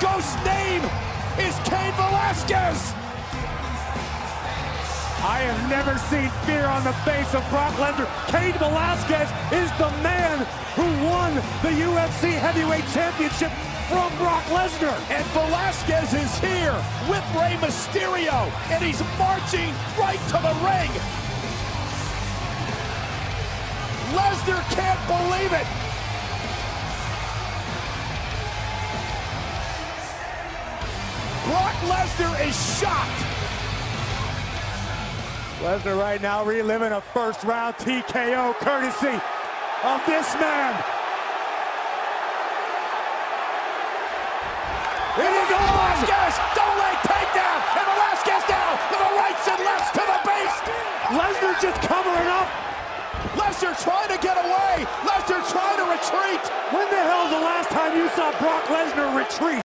ghost's name is Cain Velasquez. I have never seen fear on the face of Brock Lesnar. Cain Velasquez is the man who won the UFC Heavyweight Championship from Brock Lesnar. And Velasquez is here with Rey Mysterio, and he's marching right to the ring. Lesnar can't believe it. Brock Lesnar is shocked. Lesnar right now reliving a first round TKO courtesy of this man. It is on! Velasquez, double leg takedown, and Velasquez down with the rights and lefts to the base. Lesnar just covering up. Lesnar trying to get away. Lesnar trying to retreat. When the hell hell's the last time you saw Brock Lesnar retreat?